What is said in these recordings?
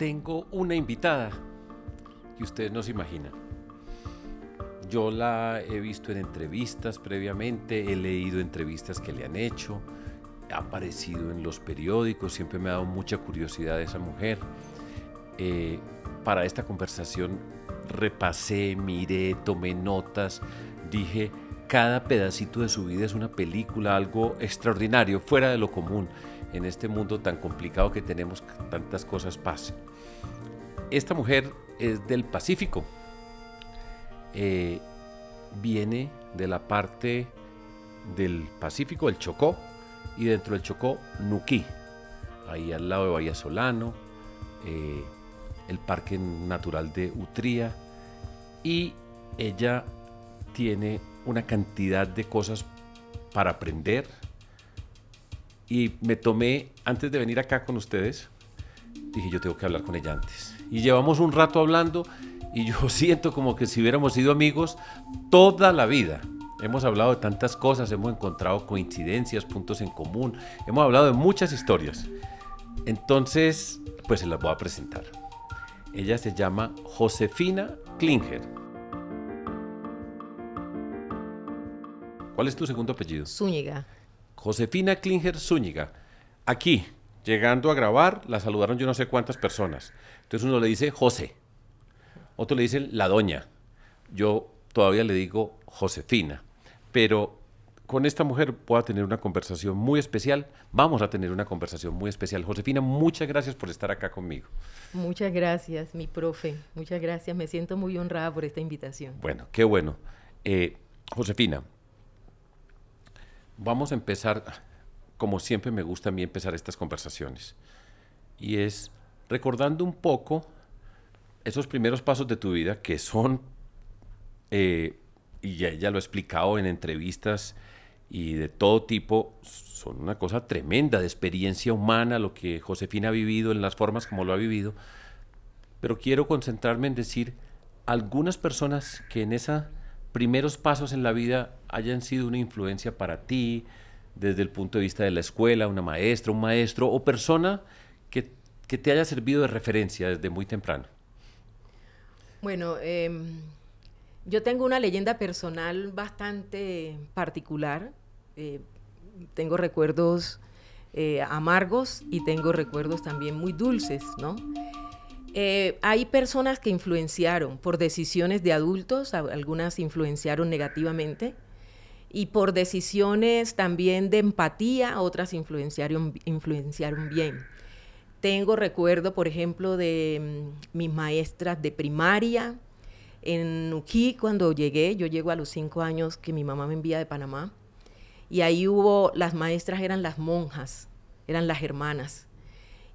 tengo una invitada que ustedes no se imaginan. Yo la he visto en entrevistas previamente, he leído entrevistas que le han hecho, ha aparecido en los periódicos, siempre me ha dado mucha curiosidad esa mujer. Eh, para esta conversación repasé, miré, tomé notas, dije, cada pedacito de su vida es una película, algo extraordinario, fuera de lo común en este mundo tan complicado que tenemos, tantas cosas pasen. Esta mujer es del Pacífico, eh, viene de la parte del Pacífico, el Chocó, y dentro del Chocó, Nuquí, ahí al lado de Bahía Solano, eh, el Parque Natural de Utría, y ella tiene una cantidad de cosas para aprender. Y me tomé, antes de venir acá con ustedes, dije yo tengo que hablar con ella antes. Y llevamos un rato hablando y yo siento como que si hubiéramos sido amigos toda la vida. Hemos hablado de tantas cosas, hemos encontrado coincidencias, puntos en común, hemos hablado de muchas historias. Entonces, pues se las voy a presentar. Ella se llama Josefina Klinger. ¿Cuál es tu segundo apellido? Zúñiga. Josefina Klinger Zúñiga. Aquí, llegando a grabar, la saludaron yo no sé cuántas personas. Entonces uno le dice José, otro le dice la doña. Yo todavía le digo Josefina. Pero con esta mujer voy a tener una conversación muy especial. Vamos a tener una conversación muy especial. Josefina, muchas gracias por estar acá conmigo. Muchas gracias, mi profe. Muchas gracias. Me siento muy honrada por esta invitación. Bueno, qué bueno. Eh, Josefina, vamos a empezar, como siempre me gusta a mí empezar estas conversaciones, y es recordando un poco esos primeros pasos de tu vida que son, eh, y ya, ya lo he explicado en entrevistas y de todo tipo, son una cosa tremenda de experiencia humana, lo que Josefina ha vivido en las formas como lo ha vivido, pero quiero concentrarme en decir algunas personas que en esos primeros pasos en la vida hayan sido una influencia para ti, desde el punto de vista de la escuela, una maestra, un maestro o persona que, que te haya servido de referencia desde muy temprano. Bueno, em, yo tengo una leyenda personal bastante particular. Eh, tengo recuerdos eh, amargos y tengo recuerdos también muy dulces, ¿no? Eh, hay personas que influenciaron por decisiones de adultos, algunas influenciaron negativamente, y por decisiones también de empatía, otras influenciaron, influenciaron bien. Tengo recuerdo, por ejemplo, de mm, mis maestras de primaria. En Nuquí, cuando llegué, yo llego a los cinco años que mi mamá me envía de Panamá, y ahí hubo, las maestras eran las monjas, eran las hermanas.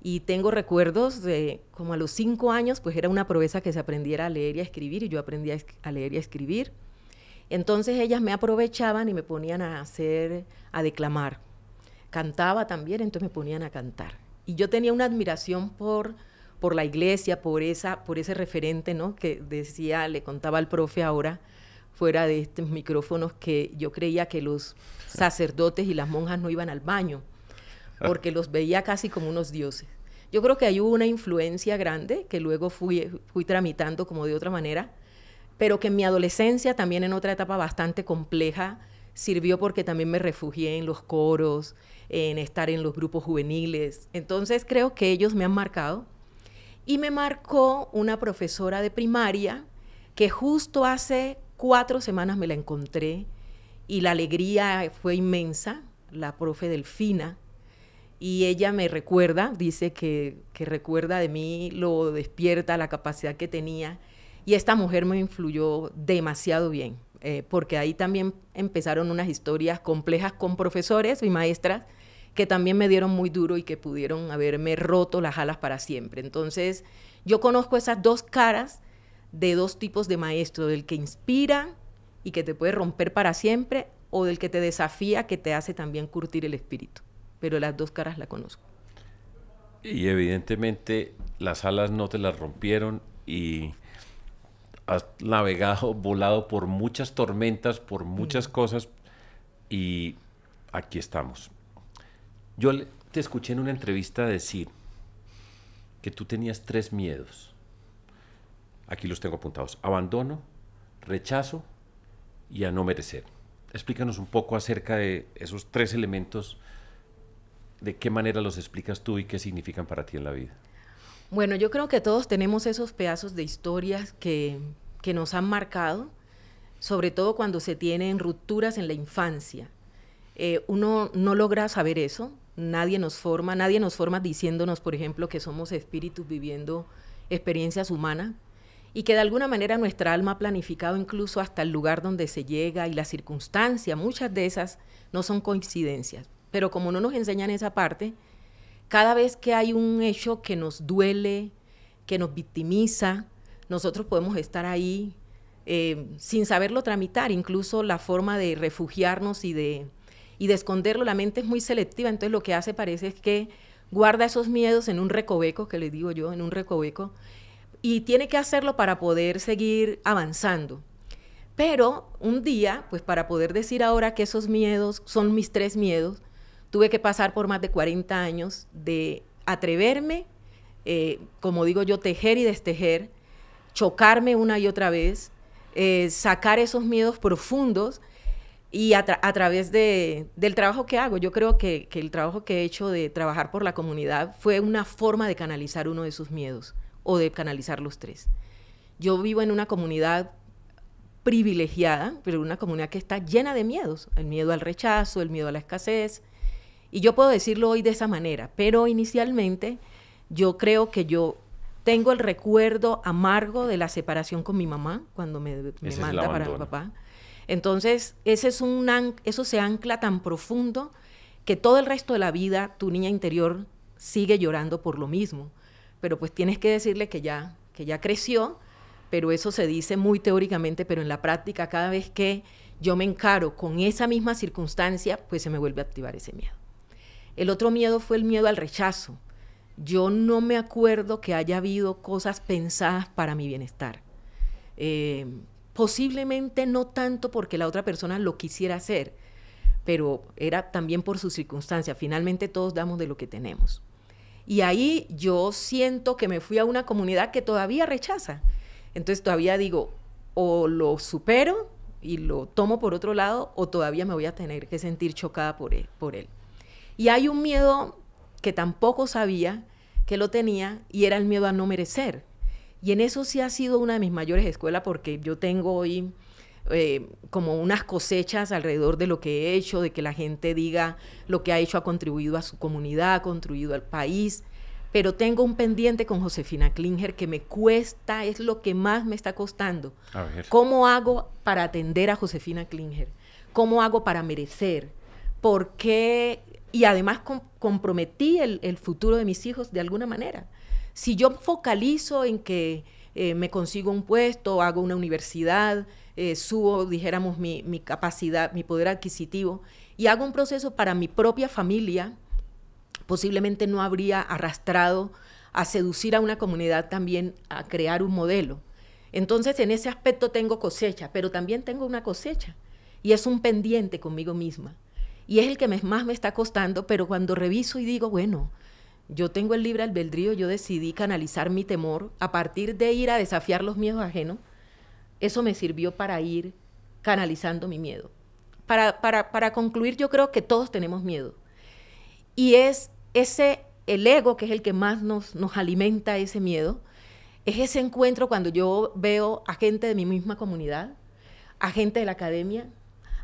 Y tengo recuerdos de como a los cinco años, pues era una proeza que se aprendiera a leer y a escribir, y yo aprendí a, leer y a escribir. Entonces ellas me aprovechaban y me ponían a hacer, a declamar. Cantaba también, entonces me ponían a cantar. Y yo tenía una admiración por, por la iglesia, por, esa, por ese referente, ¿no? Que decía, le contaba al profe ahora, fuera de estos micrófonos, que yo creía que los sacerdotes y las monjas no iban al baño, porque los veía casi como unos dioses. Yo creo que hubo una influencia grande que luego fui, fui tramitando como de otra manera pero que en mi adolescencia, también en otra etapa bastante compleja, sirvió porque también me refugié en los coros, en estar en los grupos juveniles. Entonces creo que ellos me han marcado. Y me marcó una profesora de primaria que justo hace cuatro semanas me la encontré y la alegría fue inmensa, la profe Delfina. Y ella me recuerda, dice que, que recuerda de mí, lo despierta, la capacidad que tenía y esta mujer me influyó demasiado bien, eh, porque ahí también empezaron unas historias complejas con profesores y maestras que también me dieron muy duro y que pudieron haberme roto las alas para siempre. Entonces, yo conozco esas dos caras de dos tipos de maestro, del que inspira y que te puede romper para siempre, o del que te desafía, que te hace también curtir el espíritu. Pero las dos caras la conozco. Y evidentemente las alas no te las rompieron y has navegado, volado por muchas tormentas, por muchas cosas y aquí estamos. Yo te escuché en una entrevista decir que tú tenías tres miedos. Aquí los tengo apuntados. Abandono, rechazo y a no merecer. Explícanos un poco acerca de esos tres elementos, de qué manera los explicas tú y qué significan para ti en la vida. Bueno, yo creo que todos tenemos esos pedazos de historias que, que nos han marcado, sobre todo cuando se tienen rupturas en la infancia. Eh, uno no logra saber eso, nadie nos forma, nadie nos forma diciéndonos, por ejemplo, que somos espíritus viviendo experiencias humanas y que de alguna manera nuestra alma ha planificado incluso hasta el lugar donde se llega y la circunstancia, muchas de esas no son coincidencias. Pero como no nos enseñan esa parte, cada vez que hay un hecho que nos duele, que nos victimiza, nosotros podemos estar ahí eh, sin saberlo tramitar, incluso la forma de refugiarnos y de, y de esconderlo, la mente es muy selectiva, entonces lo que hace parece es que guarda esos miedos en un recoveco, que le digo yo, en un recoveco, y tiene que hacerlo para poder seguir avanzando. Pero un día, pues para poder decir ahora que esos miedos son mis tres miedos, tuve que pasar por más de 40 años de atreverme, eh, como digo yo, tejer y destejer, chocarme una y otra vez, eh, sacar esos miedos profundos y a, través de, del trabajo que hago. Yo creo que, que el trabajo que he hecho de trabajar por la comunidad fue una forma de canalizar uno de sus miedos o de canalizar los tres. Yo vivo en una comunidad privilegiada, pero una comunidad que está llena de miedos, el miedo al rechazo, el miedo a la escasez, y yo puedo decirlo hoy de esa manera, pero inicialmente yo creo que yo tengo el recuerdo amargo de la separación con mi mamá cuando me, manda para mi papá. Entonces, ese es un eso se ancla tan profundo que todo el resto de la vida tu niña interior sigue llorando por lo mismo pero pues tienes que decirle que ya, que ya creció, pero eso se dice muy teóricamente, pero en la práctica cada vez que yo me encaro con esa misma circunstancia, pues se me vuelve a activar ese miedo. El otro miedo fue el miedo al rechazo. Yo no me acuerdo que haya habido cosas pensadas para mi bienestar. Eh, posiblemente no tanto porque la otra persona lo quisiera hacer, pero era también por su circunstancia. Finalmente todos damos de lo que tenemos. Y ahí yo siento que me fui a una comunidad que todavía rechaza. Entonces todavía digo, o lo supero y lo tomo por otro lado, o todavía me voy a tener que sentir chocada por él. Por él. Y hay un miedo que tampoco sabía que lo tenía y era el miedo a no merecer. Y en eso sí ha sido una de mis mayores escuelas porque yo tengo hoy eh, como unas cosechas alrededor de lo que he hecho, de que la gente diga lo que ha hecho ha contribuido a su comunidad, ha contribuido al país. Pero tengo un pendiente con Josefina Klinger que me cuesta, es lo que más me está costando. ¿Cómo hago para atender a Josefina Klinger? ¿Cómo hago para merecer? ¿Por qué? Y además comprometí el, futuro de mis hijos de alguna manera. Si yo focalizo en que eh, me consigo un puesto, hago una universidad, eh, subo, dijéramos, mi, mi, capacidad, mi poder adquisitivo y hago un proceso para mi propia familia, posiblemente no habría arrastrado a seducir a una comunidad también a crear un modelo. Entonces, en ese aspecto tengo cosecha, pero también tengo una cosecha y es un pendiente conmigo misma. Y es el que más me está costando, pero cuando reviso y digo, bueno, yo tengo el libre albedrío, yo decidí canalizar mi temor a partir de ir a desafiar los miedos ajenos, eso me sirvió para ir canalizando mi miedo. Para, para, concluir, yo creo que todos tenemos miedo. Y es ese, el ego, que es el que más nos, nos alimenta ese miedo, es ese encuentro cuando yo veo a gente de mi misma comunidad, a gente de la academia,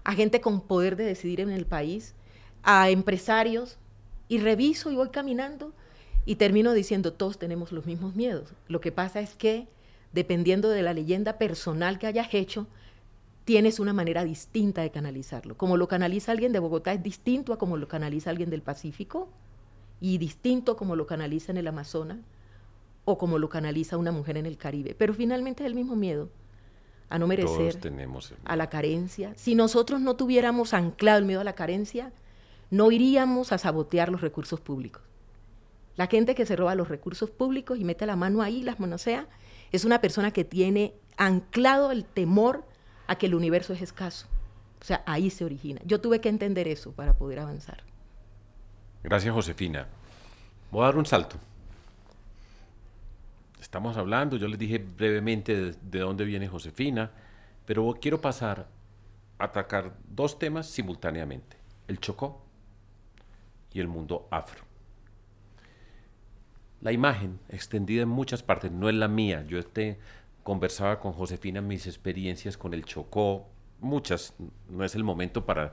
a gente con poder de decidir en el país, a empresarios, y reviso y voy caminando y termino diciendo, todos tenemos los mismos miedos. Lo que pasa es que dependiendo de la leyenda personal que hayas hecho, tienes una manera distinta de canalizarlo. Como lo canaliza alguien de Bogotá es distinto a como lo canaliza alguien del Pacífico y distinto como lo canaliza en el Amazonas o como lo canaliza una mujer en el Caribe. Pero finalmente es el mismo miedo a no merecer, a la carencia. Si nosotros no tuviéramos anclado el miedo a la carencia, no iríamos a sabotear los recursos públicos. La gente que se roba los recursos públicos y mete la mano ahí, las manosea, es una persona que tiene anclado el temor a que el universo es escaso. O sea, ahí se origina. Yo tuve que entender eso para poder avanzar. Gracias, Josefina. Voy a dar un salto. Estamos hablando, yo les dije brevemente de, de dónde viene Josefina, pero quiero pasar a atacar dos temas simultáneamente, el Chocó y el mundo afro. La imagen extendida en muchas partes, no es la mía, yo este, conversaba con Josefina mis experiencias con el Chocó, muchas, no es el momento para,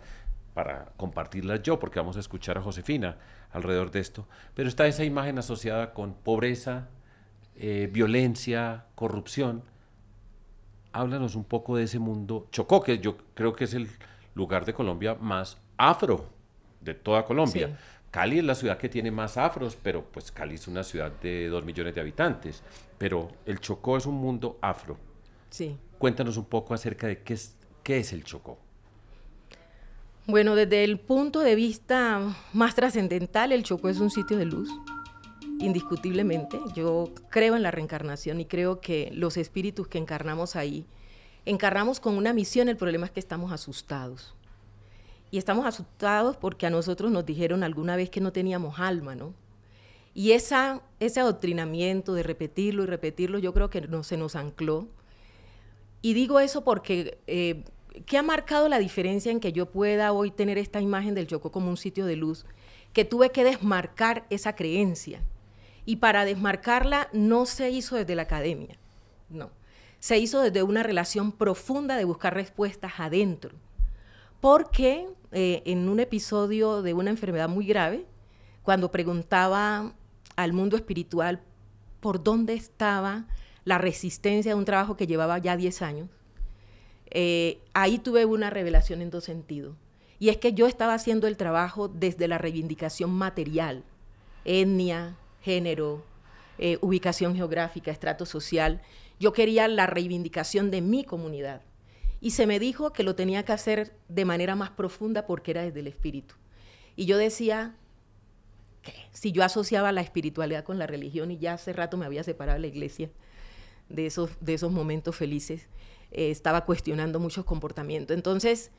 para compartirlas yo, porque vamos a escuchar a Josefina alrededor de esto, pero está esa imagen asociada con pobreza, eh, violencia, corrupción. Háblanos un poco de ese mundo Chocó, que yo creo que es el lugar de Colombia más afro de toda Colombia. Cali es la ciudad que tiene más afros, pero pues Cali es una ciudad de dos millones de habitantes. Pero el Chocó es un mundo afro. Sí. Cuéntanos un poco acerca de qué es, qué es el Chocó. Bueno, desde el punto de vista más trascendental, el Chocó es un sitio de luz, indiscutiblemente. Yo creo en la reencarnación y creo que los espíritus que encarnamos ahí, encarnamos con una misión, el problema es que estamos asustados y estamos asustados porque a nosotros nos dijeron alguna vez que no teníamos alma, ¿no? Y esa, ese adoctrinamiento de repetirlo y repetirlo, yo creo que no, se nos ancló. Y digo eso porque, eh, ¿qué ha marcado la diferencia en que yo pueda hoy tener esta imagen del Chocó como un sitio de luz? Que tuve que desmarcar esa creencia. Y para desmarcarla no se hizo desde la academia, no. Se hizo desde una relación profunda de buscar respuestas adentro porque eh, en un episodio de una enfermedad muy grave, cuando preguntaba al mundo espiritual por dónde estaba la resistencia de un trabajo que llevaba ya 10 años, eh, ahí tuve una revelación en dos sentidos. Y es que yo estaba haciendo el trabajo desde la reivindicación material, etnia, género, eh, ubicación geográfica, estrato social. Yo quería la reivindicación de mi comunidad y se me dijo que lo tenía que hacer de manera más profunda porque era desde el espíritu. Y yo decía que si yo asociaba la espiritualidad con la religión y ya hace rato me había separado de la iglesia de esos, de esos momentos felices, eh, estaba cuestionando muchos comportamientos. Entonces,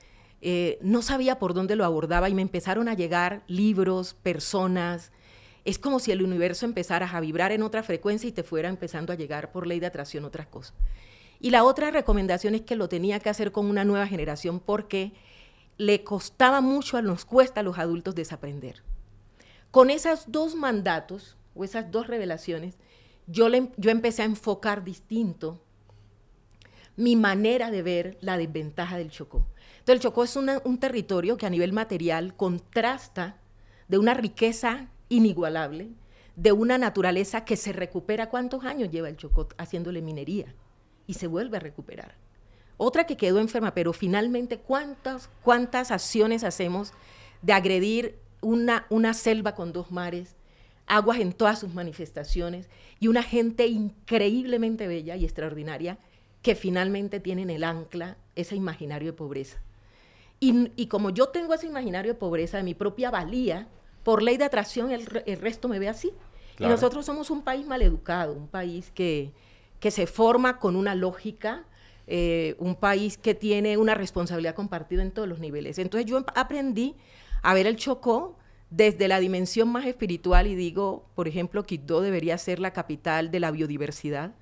eh, no sabía por dónde lo abordaba y me empezaron a llegar libros, personas. Es como si el universo empezara a vibrar en otra frecuencia y te fuera empezando a llegar por ley de atracción otras cosas. Y la otra recomendación es que lo tenía que hacer con una nueva generación porque le costaba mucho, nos cuesta a los adultos desaprender. Con esos dos mandatos o esas dos revelaciones, yo, yo empecé a enfocar distinto mi manera de ver la desventaja del Chocó. Entonces el Chocó es un territorio que a nivel material contrasta de una riqueza inigualable, de una naturaleza que se recupera. ¿Cuántos años lleva el Chocó haciéndole minería? y se vuelve a recuperar. Otra que quedó enferma, pero finalmente, ¿cuántas, cuántas acciones hacemos de agredir una, una selva con dos mares, aguas en todas sus manifestaciones y una gente increíblemente bella y extraordinaria que finalmente tienen el ancla, ese imaginario de pobreza? Y, como yo tengo ese imaginario de pobreza de mi propia valía, por ley de atracción el, resto me ve así. Y nosotros somos un país maleducado, un país que, que se forma con una lógica, eh, un país que tiene una responsabilidad compartida en todos los niveles. Entonces yo aprendí a ver el Chocó desde la dimensión más espiritual y digo, por ejemplo, Quito debería ser la capital de la biodiversidad.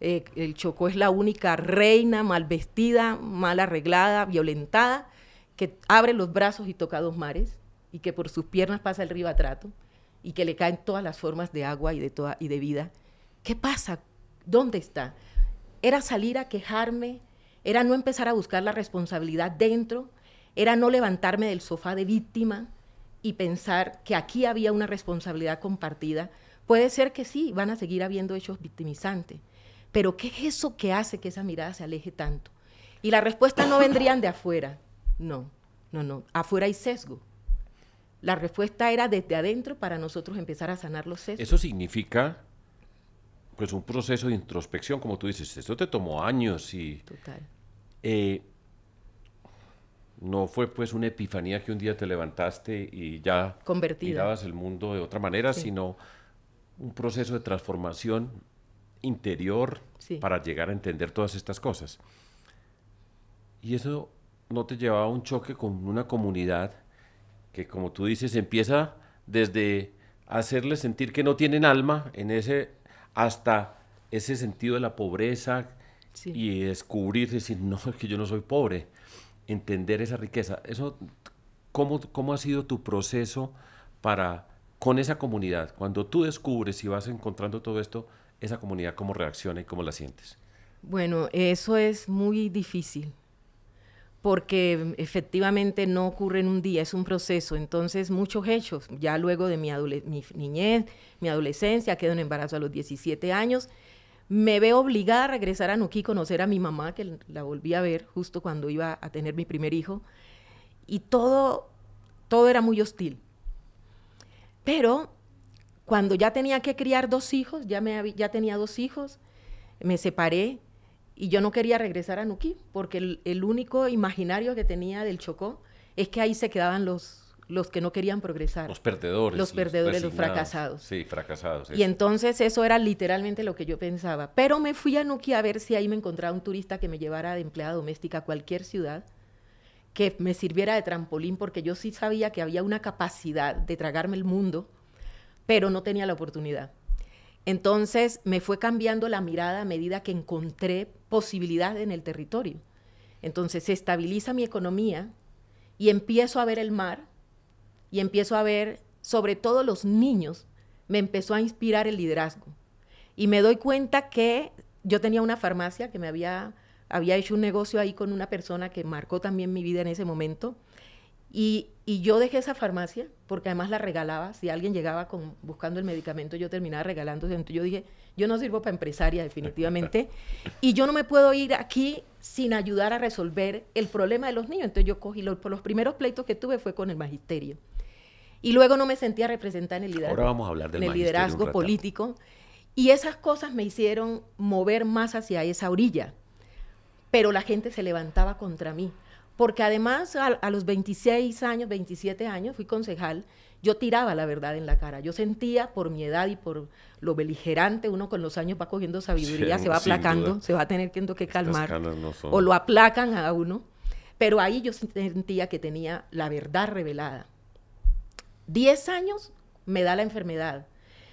Eh, el Chocó es la única reina mal vestida, mal arreglada, violentada, que abre los brazos y toca dos mares y que por sus piernas pasa el río Atrato y que le caen todas las formas de agua y de, toda, y de vida. ¿Qué pasa ¿Dónde está? Era salir a quejarme, era no empezar a buscar la responsabilidad dentro, era no levantarme del sofá de víctima y pensar que aquí había una responsabilidad compartida. Puede ser que sí, van a seguir habiendo hechos victimizantes, pero ¿qué es eso que hace que esa mirada se aleje tanto? Y la respuesta no vendrían de afuera, no, no, no, afuera hay sesgo. La respuesta era desde adentro para nosotros empezar a sanar los sesgos. Eso significa pues un proceso de introspección, como tú dices, esto te tomó años y... Total. Eh, no fue pues una epifanía que un día te levantaste y ya mirabas el mundo de otra manera, sino un proceso de transformación interior para llegar a entender todas estas cosas. Y eso no te llevaba a un choque con una comunidad que, como tú dices, empieza desde hacerles sentir que no tienen alma en ese hasta ese sentido de la pobreza y descubrir, decir, no, es que yo no soy pobre, entender esa riqueza. Eso, ¿cómo, ¿Cómo ha sido tu proceso para, con esa comunidad? Cuando tú descubres y vas encontrando todo esto, esa comunidad, ¿cómo reacciona y cómo la sientes? Bueno, eso es muy difícil porque efectivamente no ocurre en un día, es un proceso. Entonces, muchos hechos, ya luego de mi, niñez, mi adolescencia, quedo en embarazo a los 17 años, me veo obligada a regresar a Nuquí, conocer a mi mamá, que la volví a ver justo cuando iba a tener mi primer hijo, y todo, todo era muy hostil. Pero cuando ya tenía que criar dos hijos, ya, me, ya tenía dos hijos, me separé, y yo no quería regresar a Nuquí, porque el, único imaginario que tenía del Chocó es que ahí se quedaban los, los que no querían progresar. Los perdedores. Los perdedores, los, fracasados. Sí, fracasados. Y entonces eso era literalmente lo que yo pensaba. Pero me fui a Nuquí a ver si ahí me encontraba un turista que me llevara de empleada doméstica a cualquier ciudad, que me sirviera de trampolín, porque yo sí sabía que había una capacidad de tragarme el mundo, pero no tenía la oportunidad. Entonces me fue cambiando la mirada a medida que encontré posibilidad en el territorio. Entonces se estabiliza mi economía y empiezo a ver el mar y empiezo a ver, sobre todo los niños, me empezó a inspirar el liderazgo. Y me doy cuenta que yo tenía una farmacia que me había, había hecho un negocio ahí con una persona que marcó también mi vida en ese momento y, yo dejé esa farmacia porque además la regalaba. Si alguien llegaba con, buscando el medicamento, yo terminaba regalando. Entonces yo dije, yo no sirvo para empresaria definitivamente. y yo no me puedo ir aquí sin ayudar a resolver el problema de los niños. Entonces yo cogí, por los primeros pleitos que tuve fue con el magisterio. Y luego no me sentía representada en el liderazgo, Ahora vamos a hablar del en el liderazgo político. Y esas cosas me hicieron mover más hacia esa orilla. Pero la gente se levantaba contra mí porque además a, los 26 años, 27 años, fui concejal, yo tiraba la verdad en la cara. Yo sentía por mi edad y por lo beligerante, uno con los años va cogiendo sabiduría, se va aplacando, se va a tener que calmar, o lo aplacan a uno. Pero ahí yo sentía que tenía la verdad revelada. Diez años me da la enfermedad,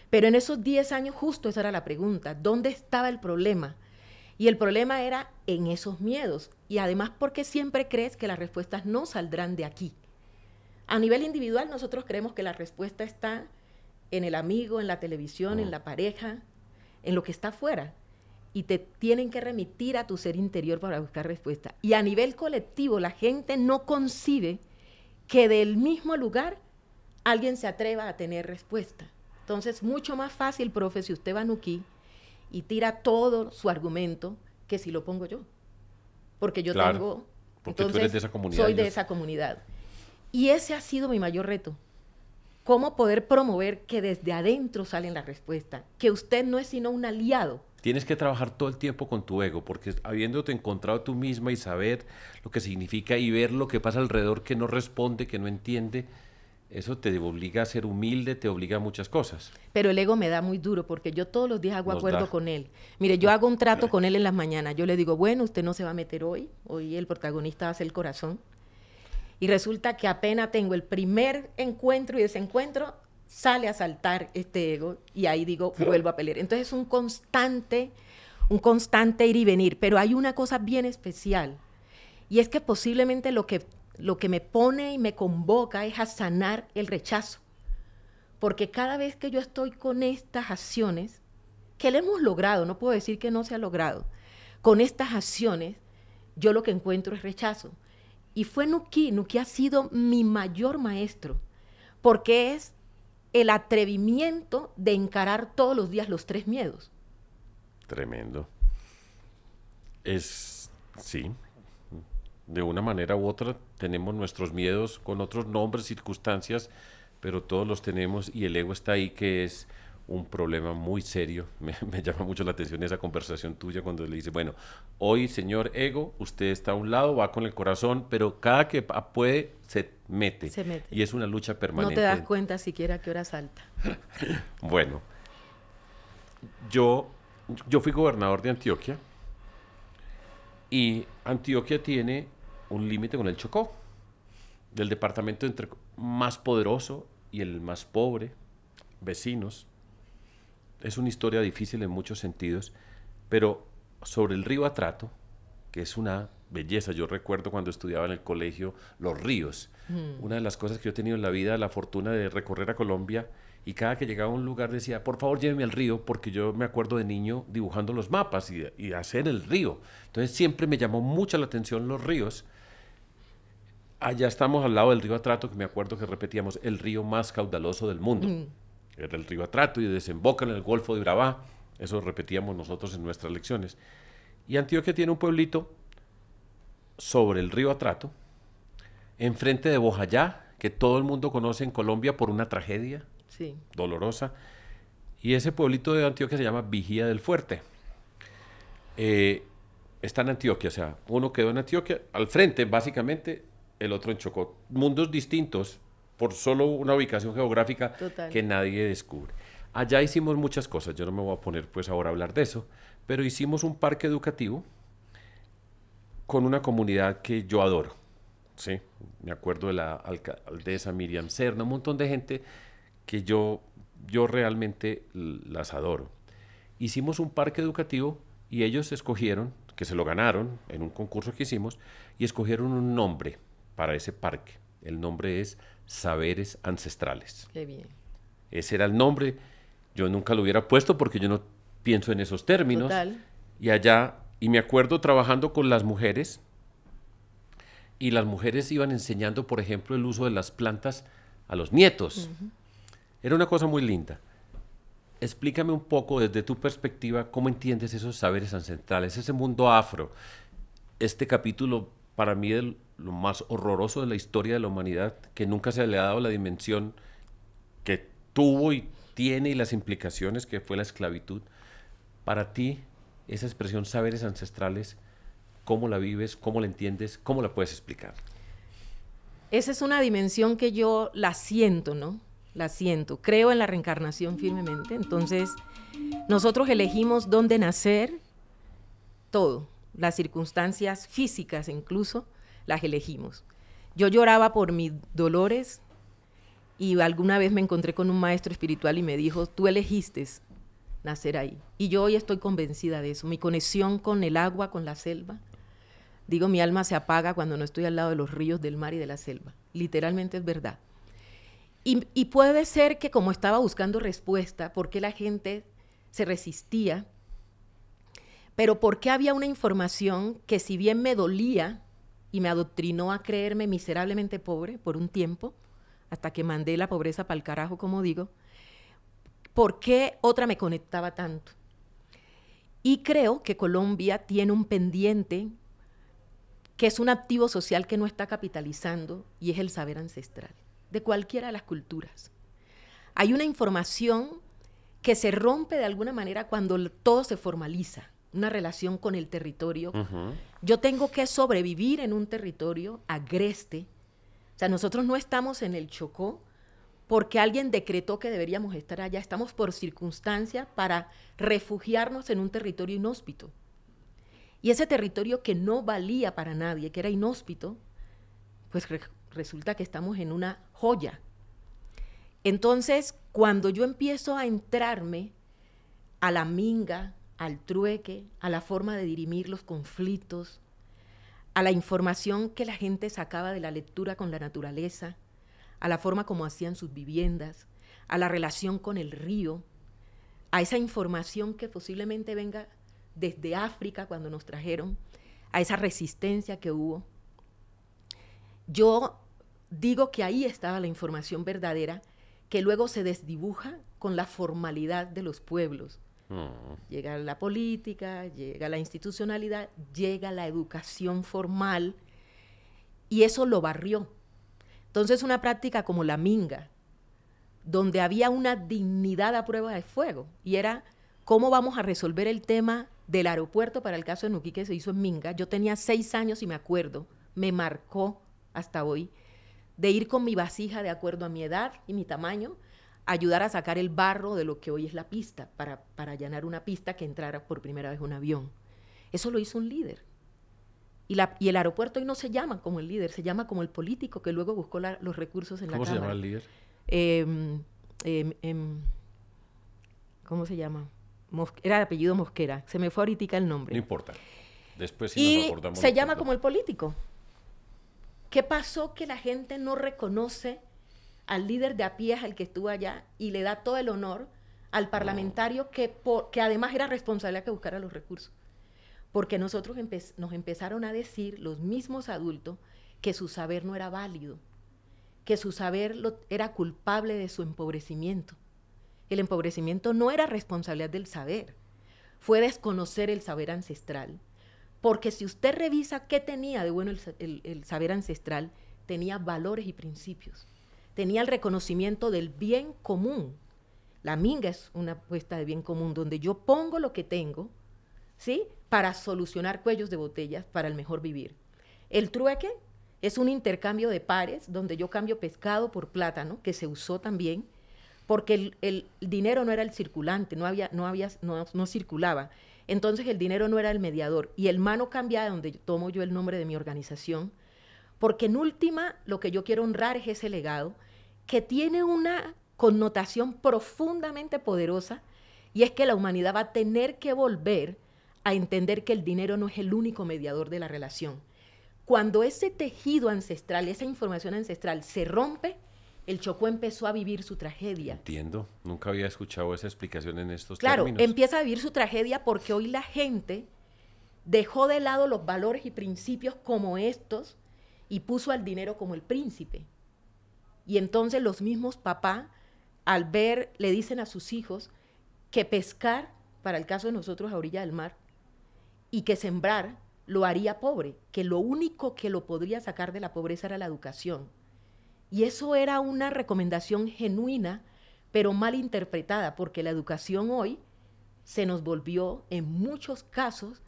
pero en esos diez años justo esa era la pregunta, ¿dónde estaba el problema? Y el problema era en esos miedos. Y además porque siempre crees que las respuestas no saldrán de aquí. A nivel individual nosotros creemos que la respuesta está en el amigo, en la televisión, en mm. la pareja, en lo que está afuera. Y te tienen que remitir a tu ser interior para buscar respuesta. Y a nivel colectivo la gente no concibe que del mismo lugar alguien se atreva a tener respuesta. Entonces, mucho más fácil, profe, si usted va a Nuquí, y tira todo su argumento que si lo pongo yo. Porque yo tengo... Porque tú eres de esa comunidad. Soy de esa comunidad. Y ese ha sido mi mayor reto. Cómo poder promover que desde adentro salen las respuestas, que usted no es sino un aliado. Tienes que trabajar todo el tiempo con tu ego, porque habiéndote encontrado tú misma y saber lo que significa y ver lo que pasa alrededor que no responde, que no entiende, eso te obliga a ser humilde, te obliga a muchas cosas. Pero el ego me da muy duro porque yo todos los días hago acuerdo con él. Mire, yo hago un trato con él en las mañanas. Yo le digo, bueno, usted no se va a meter hoy. Hoy el protagonista hace el corazón. Y resulta que apenas tengo el primer encuentro y desencuentro, sale a saltar este ego y ahí digo, vuelvo a pelear. Entonces es un constante, un constante ir y venir. Pero hay una cosa bien especial. Y es que posiblemente lo que lo que me pone y me convoca es a sanar el rechazo. Porque cada vez que yo estoy con estas acciones, que le hemos logrado, no puedo decir que no se ha logrado, con estas acciones, yo lo que encuentro es rechazo. Y fue Nuki, Nuki ha sido mi mayor maestro, porque es el atrevimiento de encarar todos los días los tres miedos. Tremendo. Es, sí, de una manera u otra tenemos nuestros miedos con otros nombres, circunstancias, pero todos los tenemos y el ego está ahí que es un problema muy serio. Me, llama mucho la atención esa conversación tuya cuando le dice, bueno, hoy señor ego, usted está a un lado, va con el corazón, pero cada que puede se mete. Se mete. Y es una lucha permanente. No te das cuenta siquiera a qué hora salta. bueno, yo, yo fui gobernador de Antioquia y Antioquia tiene un límite con el Chocó, del departamento entre más poderoso y el más pobre, vecinos. es una historia difícil en muchos sentidos, pero sobre el río Atrato, que es una belleza. Yo recuerdo cuando estudiaba en el colegio los ríos. Mm. Una de las cosas que yo he tenido en la vida, la fortuna de recorrer a Colombia y cada que llegaba a un lugar decía, por favor lléveme al río, porque yo me acuerdo de niño dibujando los mapas y, y hacer el río. Entonces siempre me llamó mucho la atención los ríos. Allá estamos al lado del río Atrato, que me acuerdo que repetíamos, el río más caudaloso del mundo. Mm. Era el río Atrato y desemboca en el Golfo de Urabá. Eso repetíamos nosotros en nuestras lecciones. Y Antioquia tiene un pueblito sobre el río Atrato, enfrente de Bojayá, que todo el mundo conoce en Colombia por una tragedia dolorosa. Y ese pueblito de Antioquia se llama Vigía del Fuerte. Eh, está en Antioquia, o sea, uno quedó en Antioquia, al frente básicamente, el otro en Chocó. Mundos distintos por solo una ubicación geográfica que nadie descubre. Allá hicimos muchas cosas, yo no me voy a poner pues ahora a hablar de eso, pero hicimos un parque educativo con una comunidad que yo adoro. ¿sí? Me acuerdo de la alcaldesa Miriam Serna, un montón de gente que yo, yo realmente las adoro. Hicimos un parque educativo y ellos escogieron, que se lo ganaron en un concurso que hicimos, y escogieron un nombre para ese parque. El nombre es Saberes Ancestrales. Qué bien. Ese era el nombre. Yo nunca lo hubiera puesto porque yo no pienso en esos términos. Total. Y allá y me acuerdo trabajando con las mujeres y las mujeres iban enseñando, por ejemplo, el uso de las plantas a los nietos. Era una cosa muy linda. Explícame un poco desde tu perspectiva cómo entiendes esos saberes ancestrales, ese mundo afro. Este capítulo para mí es lo más horroroso de la historia de la humanidad, que nunca se le ha dado la dimensión que tuvo y tiene y las implicaciones que fue la esclavitud. Para ti, esa expresión saberes ancestrales, cómo la vives, cómo la entiendes, cómo la puedes explicar. Esa es una dimensión que yo la siento, ¿no? La siento. Creo en la reencarnación firmemente. Entonces, nosotros elegimos dónde nacer, todo. Las circunstancias físicas incluso, las elegimos. Yo lloraba por mis dolores y alguna vez me encontré con un maestro espiritual y me dijo, tú elegiste nacer ahí. Y yo hoy estoy convencida de eso. Mi conexión con el agua, con la selva. Digo, mi alma se apaga cuando no estoy al lado de los ríos, del mar y de la selva. Literalmente es verdad. Y, puede ser que como estaba buscando respuesta, ¿por qué la gente se resistía? Pero ¿por qué había una información que si bien me dolía y me adoctrinó a creerme miserablemente pobre por un tiempo, hasta que mandé la pobreza para el carajo, como digo, ¿por qué otra me conectaba tanto? Y creo que Colombia tiene un pendiente que es un activo social que no está capitalizando y es el saber ancestral, de cualquiera de las culturas. Hay una información que se rompe de alguna manera cuando todo se formaliza, una relación con el territorio. Yo tengo que sobrevivir en un territorio agreste. O sea, nosotros no estamos en el Chocó porque alguien decretó que deberíamos estar allá, estamos por circunstancia para refugiarnos en un territorio inhóspito. Y ese territorio que no valía para nadie, que era inhóspito, pues resulta que estamos en una joya. Entonces, cuando yo empiezo a entrarme a la minga, al trueque, a la forma de dirimir los conflictos, a la información que la gente sacaba de la lectura con la naturaleza, a la forma como hacían sus viviendas, a la relación con el río, a esa información que posiblemente venga desde África cuando nos trajeron, a esa resistencia que hubo. Yo digo que ahí estaba la información verdadera que luego se desdibuja con la formalidad de los pueblos. Llega la política, llega la institucionalidad, llega la educación formal y eso lo barrió entonces una práctica como la minga, donde había una dignidad a prueba de fuego, y era cómo vamos a resolver el tema del aeropuerto para el caso de Nuquí que se hizo en Minga. Yo tenía seis años y me acuerdo, me marcó hasta hoy, de ir con mi vasija de acuerdo a mi edad y mi tamaño, ayudar a sacar el barro de lo que hoy es la pista, para, para allanar una pista que entrara por primera vez un avión. Eso lo hizo un líder. Y, el aeropuerto hoy no se llama como el líder, se llama como el político que luego buscó los recursos en la ¿Cómo se llama el líder? Em, em, em, ¿cómo se llama? era de apellido Mosquera, se me fue ahorita el nombre. No importa. Después si y se llama como el político. ¿Qué pasó que la gente no reconoce al líder de a pie, al que estuvo allá, y le da todo el honor al parlamentario que, que además era responsable que buscara los recursos? Porque nosotros nos empezaron a decir, los mismos adultos, que su saber no era válido, que su saber era culpable de su empobrecimiento. El empobrecimiento no era responsabilidad del saber, fue desconocer el saber ancestral. Porque si usted revisa qué tenía de bueno el, saber ancestral, tenía valores y principios. Tenía el reconocimiento del bien común. La minga es una apuesta de bien común donde yo pongo lo que tengo, ¿sí? Para solucionar cuellos de botellas para el mejor vivir. El trueque es un intercambio de pares donde yo cambio pescado por plátano, que se usó también, porque el, dinero no era el circulante, no, había, no, había, no, circulaba. Entonces el dinero no era el mediador. Y el mano cambiada, donde tomo yo el nombre de mi organización, porque en última lo que yo quiero honrar es ese legado que tiene una connotación profundamente poderosa y es que la humanidad va a tener que volver a entender que el dinero no es el único mediador de la relación cuando ese tejido ancestral, esa información ancestral se rompe, el Chocó empezó a vivir su tragedia. Entiendo, nunca había escuchado esa explicación en estos claro, términos. Claro, empieza a vivir su tragedia porque hoy la gente dejó de lado los valores y principios como estos y puso al dinero como el príncipe. Y entonces los mismos papás, al ver, le dicen a sus hijos que pescar, para el caso de nosotros a orilla del mar, y que sembrar lo haría pobre, que lo único que lo podría sacar de la pobreza era la educación. Y eso era una recomendación genuina, pero mal interpretada, porque la educación hoy se nos volvió en muchos casos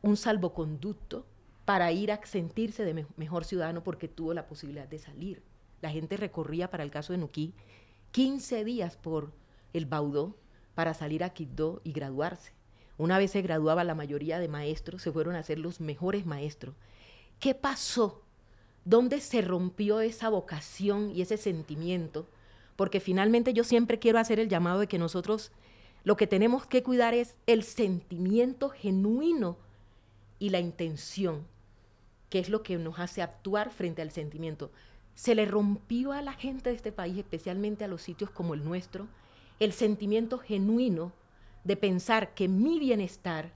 un salvoconducto para ir a sentirse de mejor ciudadano porque tuvo la posibilidad de salir. La gente recorría, para el caso de Nuquí, 15 días por el Baudó para salir a Quibdó y graduarse. Una vez se graduaba la mayoría de maestros, se fueron a ser los mejores maestros. ¿Qué pasó? ¿Dónde se rompió esa vocación y ese sentimiento? Porque finalmente yo siempre quiero hacer el llamado de que nosotros lo que tenemos que cuidar es el sentimiento genuino y la intención, que es lo que nos hace actuar frente al sentimiento. Se le rompió a la gente de este país, especialmente a los sitios como el nuestro, el sentimiento genuino de pensar que mi bienestar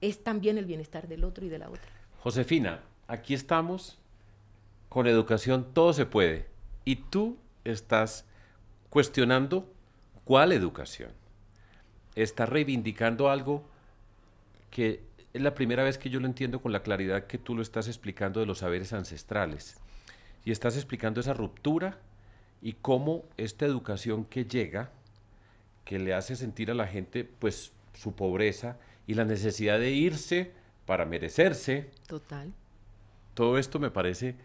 es también el bienestar del otro y de la otra. Josefina, aquí estamos con educación, todo se puede. Y tú estás cuestionando cuál educación. Estás reivindicando algo que es la primera vez que yo lo entiendo con la claridad que tú lo estás explicando de los saberes ancestrales. Y estás explicando esa ruptura y cómo esta educación que llega, que le hace sentir a la gente pues su pobreza y la necesidad de irse para merecerse. Total. Todo esto me parece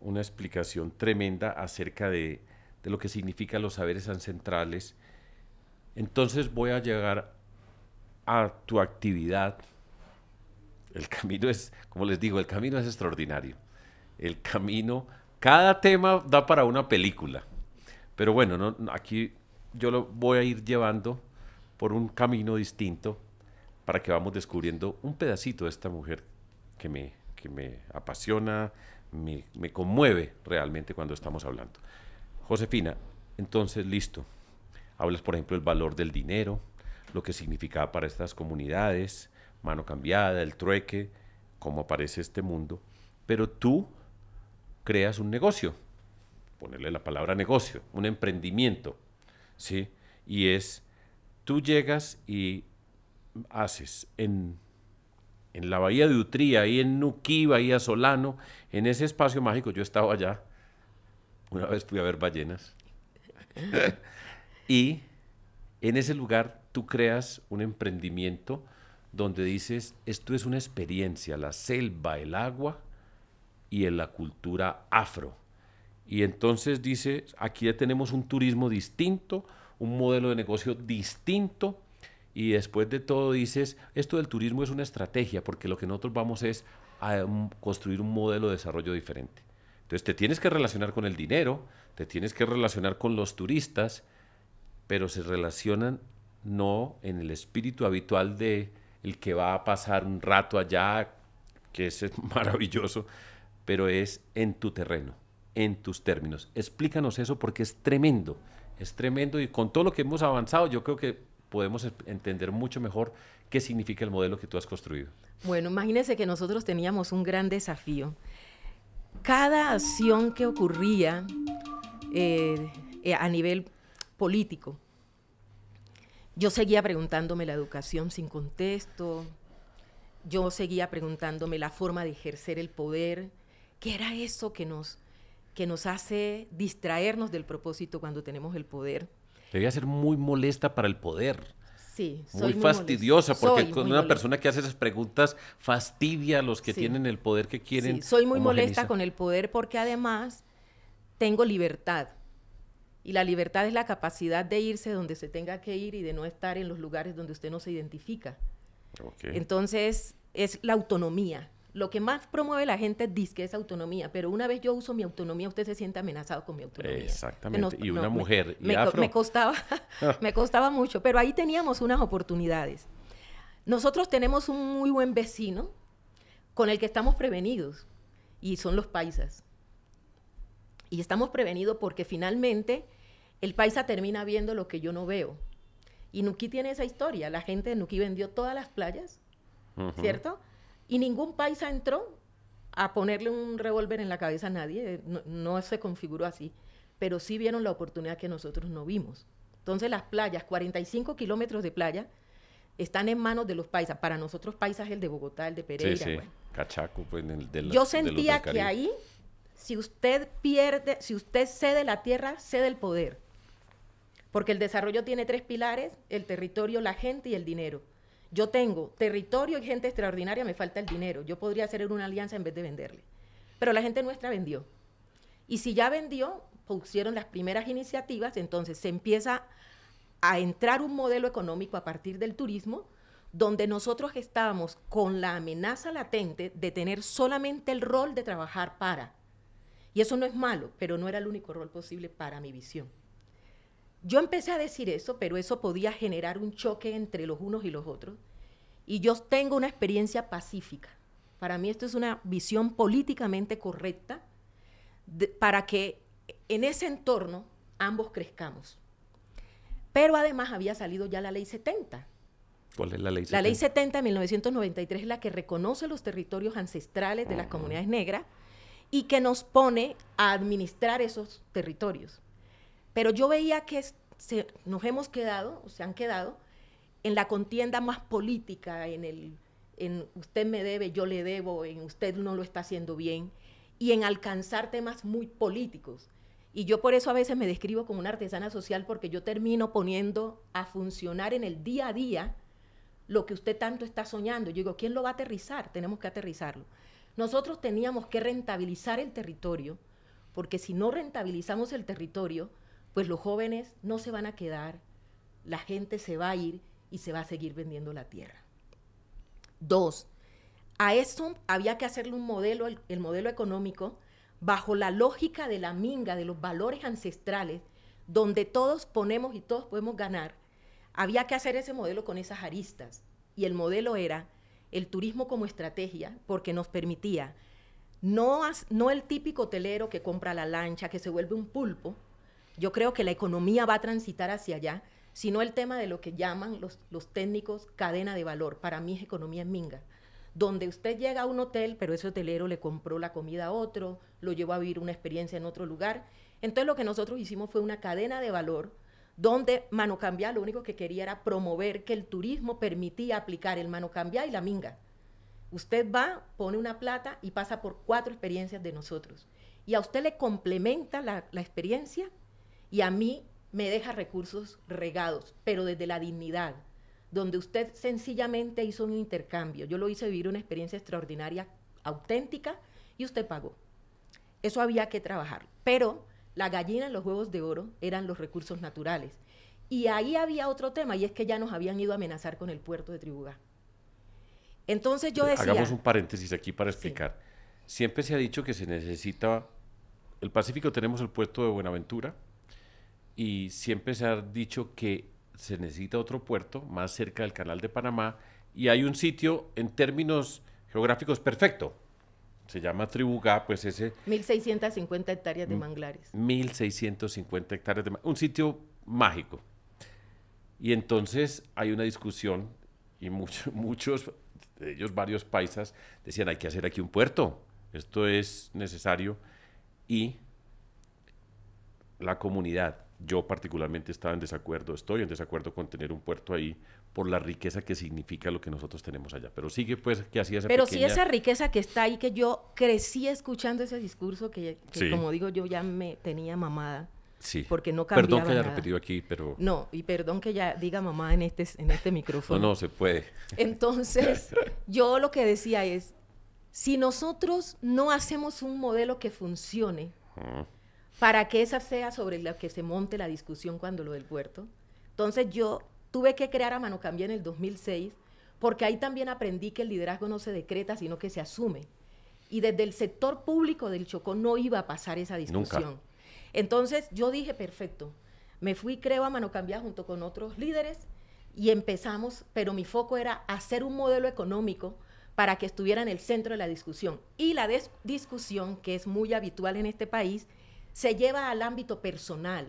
una explicación tremenda acerca de, de lo que significan los saberes ancestrales. Entonces voy a llegar a tu actividad. El camino es, como les digo, el camino es extraordinario. El camino, cada tema da para una película. Pero bueno, no, aquí yo lo voy a ir llevando por un camino distinto para que vamos descubriendo un pedacito de esta mujer que me, que me apasiona, me, me conmueve realmente cuando estamos hablando. Josefina, entonces listo. Hablas, por ejemplo, del valor del dinero, lo que significaba para estas comunidades, mano cambiada, el trueque, cómo aparece este mundo. Pero tú creas un negocio, ponerle la palabra negocio, un emprendimiento, ¿sí? Y es, tú llegas y haces en, en la bahía de Utría, ahí en Nuquí, Bahía Solano, en ese espacio mágico, yo estaba allá, una vez fui a ver ballenas, y en ese lugar tú creas un emprendimiento donde dices, esto es una experiencia, la selva, el agua y en la cultura afro. Y entonces dice, aquí ya tenemos un turismo distinto, un modelo de negocio distinto. Y después de todo dices, esto del turismo es una estrategia, porque lo que nosotros vamos es a construir un modelo de desarrollo diferente. Entonces te tienes que relacionar con el dinero, te tienes que relacionar con los turistas pero se relacionan no en el espíritu habitual de el que va a pasar un rato allá, que es maravilloso, pero es en tu terreno, en tus términos. Explícanos eso porque es tremendo, es tremendo y con todo lo que hemos avanzado yo creo que podemos entender mucho mejor qué significa el modelo que tú has construido. Bueno, imagínense que nosotros teníamos un gran desafío. Cada acción que ocurría eh, eh, a nivel político, yo seguía preguntándome la educación sin contexto, yo seguía preguntándome la forma de ejercer el poder, qué era eso que nos, que nos hace distraernos del propósito cuando tenemos el poder. Debía ser muy molesta para el poder. Sí, soy muy, fastidiosa, porque con una persona que hace esas preguntas fastidia a los que tienen el poder que quieren. Sí, soy muy molesta con el poder porque además tengo libertad. Y la libertad es la capacidad de irse donde se tenga que ir y de no estar en los lugares donde usted no se identifica. Entonces, es la autonomía. Lo que más promueve la gente dice que es autonomía, pero una vez yo uso mi autonomía, usted se siente amenazado con mi autonomía. Exactamente. y una mujer. Me, me, costaba, me costaba mucho, pero ahí teníamos unas oportunidades. Nosotros tenemos un muy buen vecino con el que estamos prevenidos, y son los paisas. Y estamos prevenidos porque finalmente el paisa termina viendo lo que yo no veo. Y Nuki tiene esa historia. La gente de Nuki vendió todas las playas, ¿cierto? Y ningún paisa entró a ponerle un revólver en la cabeza a nadie. No, se configuró así. Pero sí vieron la oportunidad que nosotros no vimos. Entonces las playas, 45 kilómetros de playa, están en manos de los paisas. Para nosotros paisas el de Bogotá, el de Pereira. Sí, sí. Cachaco, pues el de Yo sentía que ahí si usted pierde, si usted cede la tierra, cede el poder. Porque el desarrollo tiene tres pilares, el territorio, la gente y el dinero. Yo tengo territorio y gente extraordinaria, me falta el dinero. Yo podría hacer una alianza en vez de venderle. Pero la gente nuestra vendió. Y si ya vendió, pusieron las primeras iniciativas, entonces se empieza a entrar un modelo económico a partir del turismo, donde nosotros estábamos con la amenaza latente de tener solamente el rol de trabajar para y eso no es malo, pero no era el único rol posible para mi visión. Yo empecé a decir eso, pero eso podía generar un choque entre los unos y los otros. Y yo tengo una experiencia pacífica. Para mí esto es una visión políticamente correcta para que en ese entorno ambos crezcamos. Pero además había salido ya la ley 70. ¿Cuál es la ley 70? La ley 70 de 1993 es la que reconoce los territorios ancestrales de las comunidades negras y que nos pone a administrar esos territorios. Pero yo veía que nos hemos quedado, o se han quedado, en la contienda más política, en el en usted me debe, yo le debo, en usted no lo está haciendo bien, y en alcanzar temas muy políticos. Y yo por eso a veces me describo como una artesana social porque yo termino poniendo a funcionar en el día a día lo que usted tanto está soñando. Yo digo, ¿quién lo va a aterrizar? Tenemos que aterrizarlo. Nosotros teníamos que rentabilizar el territorio, porque si no rentabilizamos el territorio, pues los jóvenes no se van a quedar, la gente se va a ir y se va a seguir vendiendo la tierra. Dos, a eso había que hacerle un modelo, el, el modelo económico, bajo la lógica de la minga, de los valores ancestrales, donde todos ponemos y todos podemos ganar. Había que hacer ese modelo con esas aristas. Y el modelo era el turismo como estrategia porque nos permitía no, no el típico hotelero que compra la lancha, que se vuelve un pulpo. Yo creo que la economía va a transitar hacia allá, sino el tema de lo que llaman los, técnicos cadena de valor. Para mí es economía minga donde usted llega a un hotel, pero ese hotelero le compró la comida a otro, lo llevó a vivir una experiencia en otro lugar. Entonces lo que nosotros hicimos fue una cadena de valor donde Mano Cambia lo único que quería era promover que el turismo permitía aplicar el Mano Cambia y la minga. Usted va, pone una plata y pasa por cuatro experiencias de nosotros. Y a usted le complementa la experiencia y a mí me deja recursos regados, pero desde la dignidad, donde usted sencillamente hizo un intercambio. Yo lo hice vivir una experiencia extraordinaria, auténtica, y usted pagó. Eso había que trabajar. Pero la gallina en los huevos de oro eran los recursos naturales. Y ahí había otro tema, y es que ya nos habían ido a amenazar con el puerto de Tribugá. Entonces yo decía... Hagamos un paréntesis aquí para explicar. Siempre se ha dicho que se necesita... El Pacífico tenemos el puerto de Buenaventura, y siempre se ha dicho que se necesita otro puerto más cerca del canal de Panamá y hay un sitio en términos geográficos perfecto. Se llama Tribugá, pues ese... 1.650 hectáreas de manglares. 1.650 hectáreas de Un sitio mágico. Y entonces hay una discusión y muchos, muchos de ellos, varios paisas, decían hay que hacer aquí un puerto. Esto es necesario. Y la comunidad, yo particularmente estaba en desacuerdo, estoy en desacuerdo con tener un puerto ahí por la riqueza que significa lo que nosotros tenemos allá. Pero sigue pues que hacía esa Pero si esa riqueza que está ahí, que yo crecí escuchando ese discurso, que, como digo yo ya me tenía mamada. Sí. Porque no cambiaba Perdón que haya repetido aquí, pero... No, y perdón que ya diga mamá en este, en este micrófono. No, no, se puede. Entonces, yo lo que decía es, si nosotros no hacemos un modelo que funcione, para que esa sea sobre la que se monte la discusión cuando lo del puerto. Entonces yo tuve que crear a Mano Cambia en el 2006 porque ahí también aprendí que el liderazgo no se decreta, sino que se asume. Y desde el sector público del Chocó no iba a pasar esa discusión. Entonces yo dije, perfecto, me fui, creo, a Mano Cambia junto con otros líderes y empezamos, pero mi foco era hacer un modelo económico para que estuviera en el centro de la discusión. Y la discusión, que es muy habitual en este país, se lleva al ámbito personal.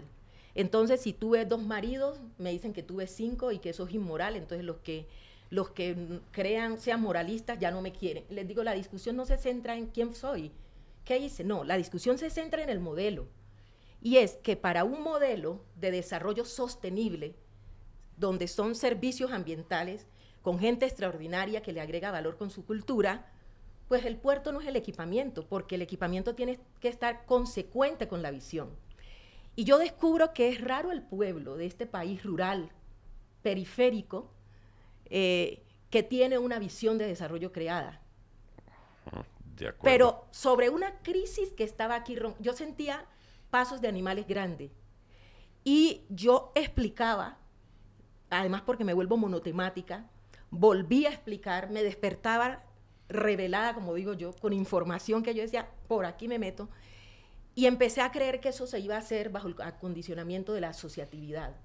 Entonces, si tuve dos maridos, me dicen que tuve cinco y que eso es inmoral, entonces los que los que crean, sean moralistas, ya no me quieren. Les digo, la discusión no se centra en quién soy, qué hice, no, la discusión se centra en el modelo. Y es que para un modelo de desarrollo sostenible, donde son servicios ambientales, con gente extraordinaria que le agrega valor con su cultura, pues el puerto no es el equipamiento, porque el equipamiento tiene que estar consecuente con la visión. Y yo descubro que es raro el pueblo de este país rural, periférico, eh, que tiene una visión de desarrollo creada. Pero sobre una crisis que estaba aquí, yo sentía pasos de animales grandes. Y yo explicaba, además porque me vuelvo monotemática, volví a explicar, me despertaba revelada, como digo yo, con información que yo decía, por aquí me meto, y empecé a creer que eso se iba a hacer bajo el acondicionamiento de la asociatividad.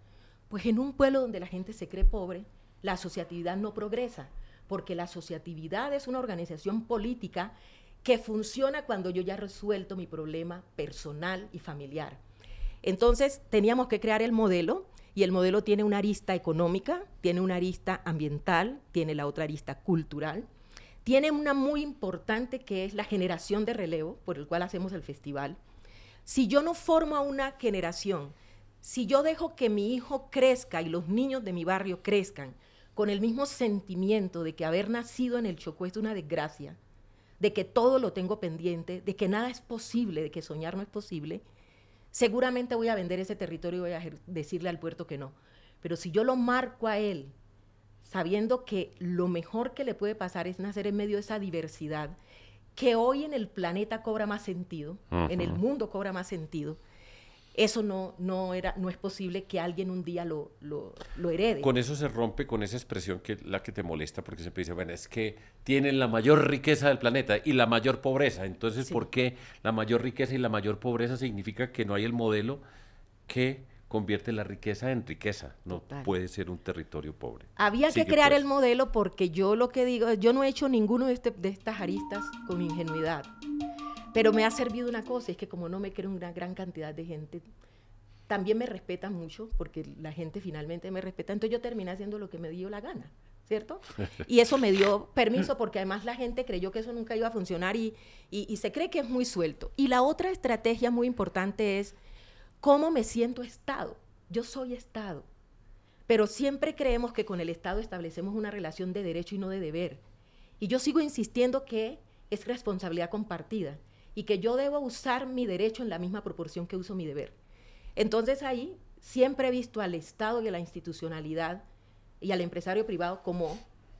Pues en un pueblo donde la gente se cree pobre, la asociatividad no progresa, porque la asociatividad es una organización política que funciona cuando yo ya he resuelto mi problema personal y familiar. Entonces teníamos que crear el modelo y el modelo tiene una arista económica, tiene una arista ambiental, tiene la otra arista cultural tiene una muy importante que es la generación de relevo, por el cual hacemos el festival. Si yo no formo a una generación, si yo dejo que mi hijo crezca y los niños de mi barrio crezcan con el mismo sentimiento de que haber nacido en el Chocó es una desgracia, de que todo lo tengo pendiente, de que nada es posible, de que soñar no es posible, seguramente voy a vender ese territorio y voy a decirle al puerto que no. Pero si yo lo marco a él sabiendo que lo mejor que le puede pasar es nacer en medio de esa diversidad, que hoy en el planeta cobra más sentido, en el mundo cobra más sentido. Eso no, no, era, no es posible que alguien un día lo, lo, herede. Con eso se rompe con esa expresión que la que te molesta, porque siempre dice, bueno, es que tienen la mayor riqueza del planeta y la mayor pobreza. Entonces, ¿por qué la mayor riqueza y la mayor pobreza significa que no hay el modelo que convierte la riqueza en riqueza, no puede ser un territorio pobre. Había que crear el modelo porque yo lo que digo, yo no he hecho ninguno de, este, de estas aristas con ingenuidad, pero me ha servido una cosa, es que como no me creo una gran cantidad de gente, también me respeta mucho, porque la gente finalmente me respeta, entonces yo terminé haciendo lo que me dio la gana. ¿Cierto? Y eso me dio permiso porque además la gente creyó que eso nunca iba a funcionar y, y se cree que es muy suelto. Y la otra estrategia muy importante es ¿Cómo me siento Estado? Yo soy Estado. Pero siempre creemos que con el Estado establecemos una relación de derecho y no de deber. Y yo sigo insistiendo que es responsabilidad compartida y que yo debo usar mi derecho en la misma proporción que uso mi deber. Entonces ahí siempre he visto al Estado y a la institucionalidad y al empresario privado como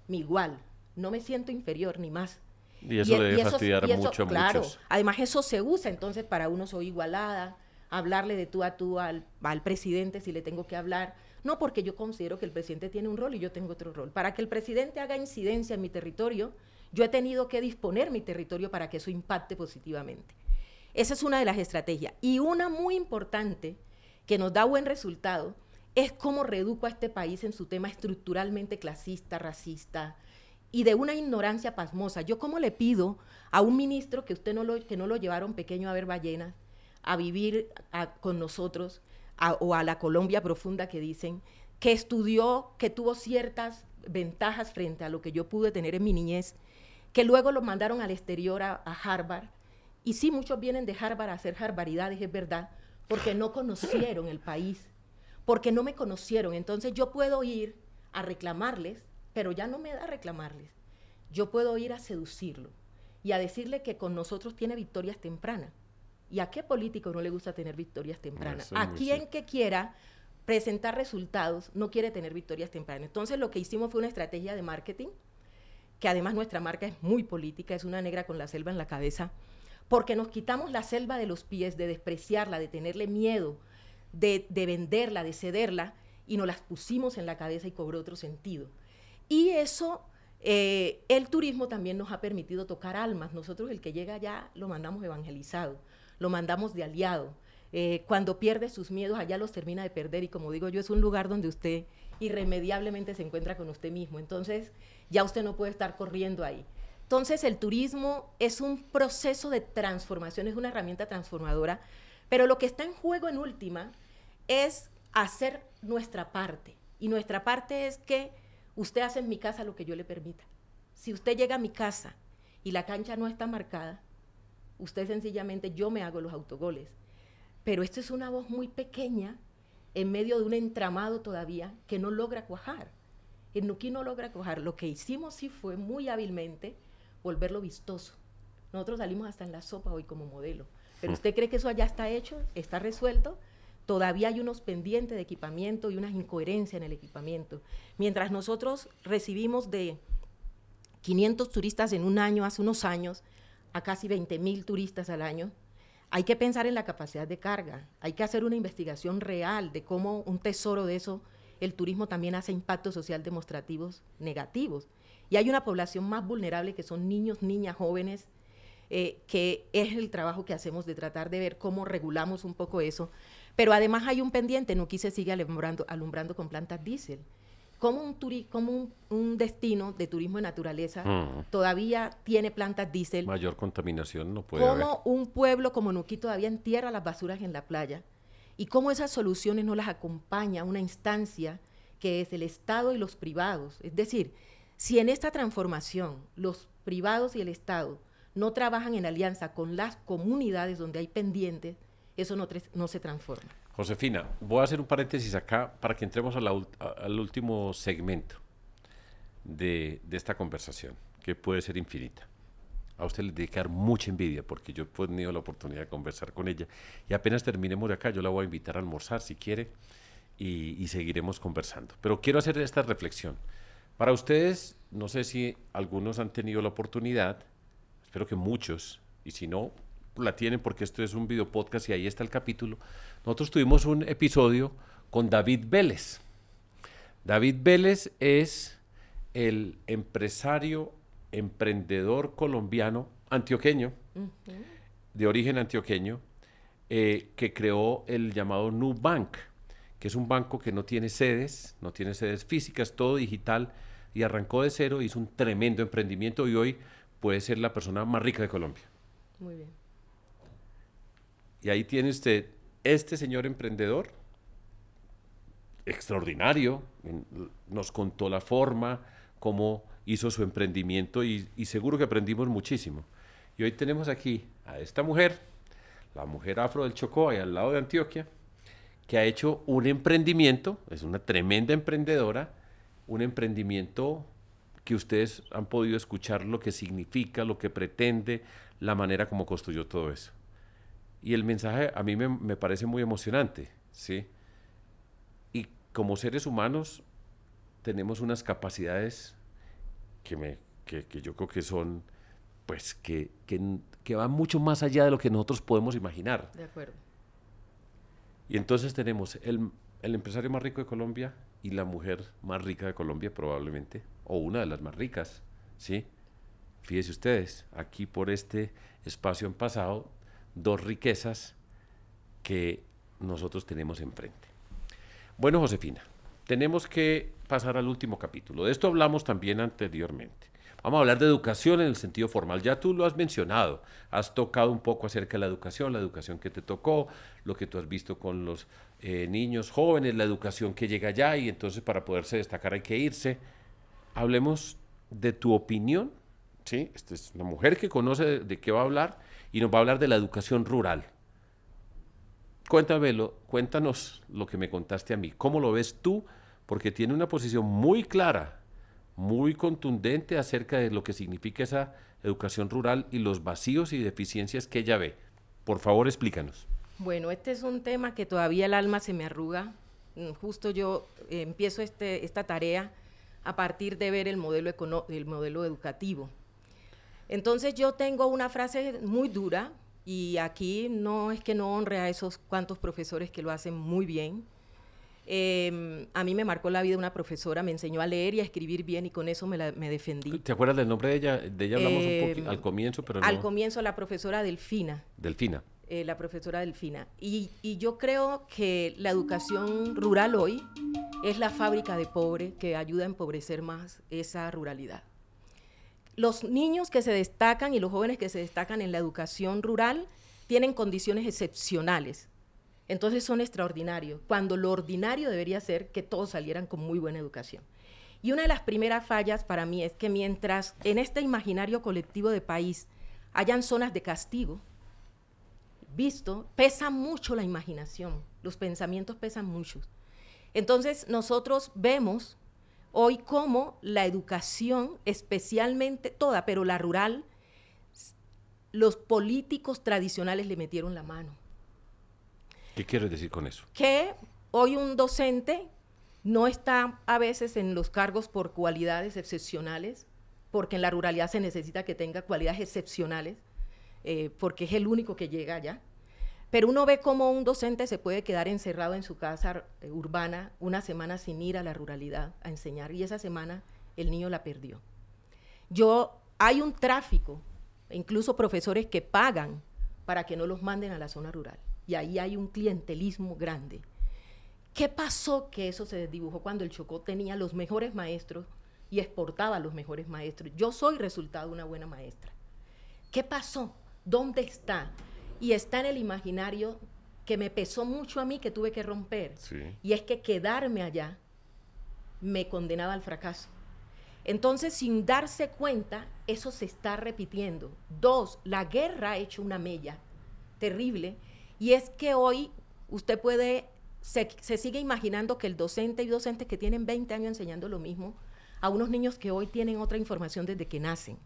mi igual. No me siento inferior ni más. Y eso debe fastidiar mucho a claro, Además eso se usa, entonces para uno soy igualada, hablarle de tú a tú al, al presidente si le tengo que hablar. No porque yo considero que el presidente tiene un rol y yo tengo otro rol. Para que el presidente haga incidencia en mi territorio, yo he tenido que disponer mi territorio para que eso impacte positivamente. Esa es una de las estrategias. Y una muy importante, que nos da buen resultado, es cómo reduco a este país en su tema estructuralmente clasista, racista y de una ignorancia pasmosa. Yo cómo le pido a un ministro que usted no lo, que no lo llevaron pequeño a ver ballenas, a vivir con nosotros, o a la Colombia profunda que dicen, que estudió, que tuvo ciertas ventajas frente a lo que yo pude tener en mi niñez, que luego lo mandaron al exterior a, Harvard. Y sí, muchos vienen de Harvard a hacer harbaridades, es verdad, porque no conocieron el país, porque no me conocieron. Entonces yo puedo ir a reclamarles, pero ya no me da reclamarles. Yo puedo ir a seducirlo y a decirle que con nosotros tiene victorias tempranas. ¿Y a qué político no le gusta tener victorias tempranas? a quien que quiera presentar resultados no quiere tener victorias tempranas. Entonces lo que hicimos fue una estrategia de marketing, que además nuestra marca es muy política, es una negra con la selva en la cabeza, porque nos quitamos la selva de los pies, de despreciarla, de tenerle miedo, de, venderla, de cederla, y nos las pusimos en la cabeza y cobró otro sentido. Y eso, eh, el turismo también nos ha permitido tocar almas. Nosotros el que llega allá lo mandamos evangelizado lo mandamos de aliado. Eh, cuando pierde sus miedos, allá los termina de perder y como digo yo, es un lugar donde usted irremediablemente se encuentra con usted mismo. Entonces, ya usted no puede estar corriendo ahí. Entonces, el turismo es un proceso de transformación, es una herramienta transformadora, pero lo que está en juego en última es hacer nuestra parte. Y nuestra parte es que usted hace en mi casa lo que yo le permita. Si usted llega a mi casa y la cancha no está marcada, usted sencillamente, yo me hago los autogoles. Pero esto es una voz muy pequeña en medio de un entramado todavía que no logra cuajar. El Nuki no logra cuajar. Lo que hicimos sí fue muy hábilmente volverlo vistoso. Nosotros salimos hasta en la sopa hoy como modelo. Pero usted cree que eso ya está hecho, está resuelto. Todavía hay unos pendientes de equipamiento y unas incoherencias en el equipamiento. Mientras nosotros recibimos de 500 turistas en un año, hace unos años, a casi 20 mil turistas al año, hay que pensar en la capacidad de carga, hay que hacer una investigación real de cómo un tesoro de eso, el turismo también hace impactos social demostrativos negativos. Y hay una población más vulnerable que son niños, niñas, jóvenes, eh, que es el trabajo que hacemos de tratar de ver cómo regulamos un poco eso. Pero además hay un pendiente, no quise sigue alumbrando, alumbrando con plantas diésel como un, como un, destino de turismo de naturaleza mm. todavía tiene plantas diésel. Mayor contaminación no puede Como un pueblo como Nuquí todavía entierra las basuras en la playa y cómo esas soluciones no las acompaña una instancia que es el Estado y los privados. Es decir, si en esta transformación los privados y el Estado no trabajan en alianza con las comunidades donde hay pendientes, eso no, no se transforma. Josefina, voy a hacer un paréntesis acá para que entremos al último segmento de, esta conversación, que puede ser infinita. A usted le dar mucha envidia porque yo he tenido la oportunidad de conversar con ella y apenas terminemos de acá, yo la voy a invitar a almorzar si quiere y, y seguiremos conversando. Pero quiero hacer esta reflexión. Para ustedes, no sé si algunos han tenido la oportunidad, espero que muchos, y si no, la tienen porque esto es un video podcast y ahí está el capítulo. Nosotros tuvimos un episodio con David Vélez. David Vélez es el empresario, emprendedor colombiano, antioqueño, de origen antioqueño, eh, que creó el llamado Nubank, que es un banco que no tiene sedes, no tiene sedes físicas, todo digital, y arrancó de cero, hizo un tremendo emprendimiento y hoy puede ser la persona más rica de Colombia. Muy bien. Y ahí tiene usted este señor emprendedor, extraordinario, nos contó la forma, cómo hizo su emprendimiento y, seguro que aprendimos muchísimo. Y hoy tenemos aquí a esta mujer, la mujer afro del Chocó, ahí al lado de Antioquia, que ha hecho un emprendimiento, es una tremenda emprendedora, un emprendimiento que ustedes han podido escuchar lo que significa, lo que pretende, la manera como construyó todo eso. Y el mensaje a mí me, parece muy emocionante, ¿sí? Y como seres humanos tenemos unas capacidades que, me, que, yo creo que son, pues, que, que, van mucho más allá de lo que nosotros podemos imaginar. De acuerdo. Y entonces tenemos el, el empresario más rico de Colombia y la mujer más rica de Colombia probablemente, o una de las más ricas, ¿sí? Fíjense ustedes, aquí por este espacio han pasado dos riquezas que nosotros tenemos enfrente. Bueno, Josefina, tenemos que pasar al último capítulo. De esto hablamos también anteriormente. Vamos a hablar de educación en el sentido formal. Ya tú lo has mencionado, has tocado un poco acerca de la educación, la educación que te tocó, lo que tú has visto con los eh, niños jóvenes, la educación que llega allá y entonces para poderse destacar hay que irse. Hablemos de tu opinión, ¿sí? Esta es una mujer que conoce de, qué va a hablar y nos va a hablar de la educación rural. Cuéntamelo, cuéntanos lo que me contaste a mí. ¿Cómo lo ves tú? Porque tiene una posición muy clara muy contundente acerca de lo que significa esa educación rural y los vacíos y deficiencias que ella ve. Por favor, explícanos. Bueno, este es un tema que todavía el alma se me arruga. Mm, justo yo eh, empiezo este, esta tarea a partir de ver el modelo, el modelo educativo. Entonces yo tengo una frase muy dura y aquí no es que no honre a esos cuantos profesores que lo hacen muy bien, Em, a mí me marcó la vida una profesora, me enseñó a leer y a escribir bien y con eso me, defendí. ¿Te acuerdas del nombre de ella? De ella hablamos un poco em, al comienzo, pero Al comienzo la profesora Delfina. Delfina. Eh, la profesora Delfina. Y, y, yo creo que la educación rural hoy es la fábrica de pobre que ayuda a empobrecer más esa ruralidad. Los niños que se destacan y los jóvenes que se destacan en la educación rural tienen condiciones excepcionales entonces son extraordinarios, cuando lo ordinario debería ser que todos salieran con muy buena educación. Y una de las primeras fallas para mí es que mientras en este imaginario colectivo de país hayan zonas de castigo, visto, pesa mucho la imaginación, los pensamientos pesan mucho. Entonces nosotros vemos hoy cómo la educación, especialmente toda, pero la rural, los políticos tradicionales le metieron la mano ¿Qué quieres decir con eso? Que hoy un docente no está a veces en los cargos por cualidades excepcionales, porque en la ruralidad se necesita que tenga cualidades excepcionales, eh, porque es el único que llega allá. Pero uno ve cómo un docente se puede quedar encerrado en su casa eh, urbana una semana sin ir a la ruralidad a enseñar, y esa semana el niño la perdió. Yo, hay un tráfico, incluso profesores que pagan para que no los manden a la zona rural y ahí hay un clientelismo grande. ¿Qué pasó que eso se desdibujó cuando el Chocó tenía los mejores maestros y exportaba a los mejores maestros? Yo soy resultado de una buena maestra. ¿Qué pasó? ¿Dónde está? Y está en el imaginario que me pesó mucho a mí que tuve que romper. Y es que quedarme allá me condenaba al fracaso. Entonces, sin darse cuenta, eso se está repitiendo. Dos, la guerra ha hecho una mella terrible y es que hoy usted puede, se, sigue imaginando que el docente y docentes que tienen 20 años enseñando lo mismo a unos niños que hoy tienen otra información desde que nacen.